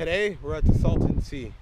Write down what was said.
Today we're at the Salton Sea.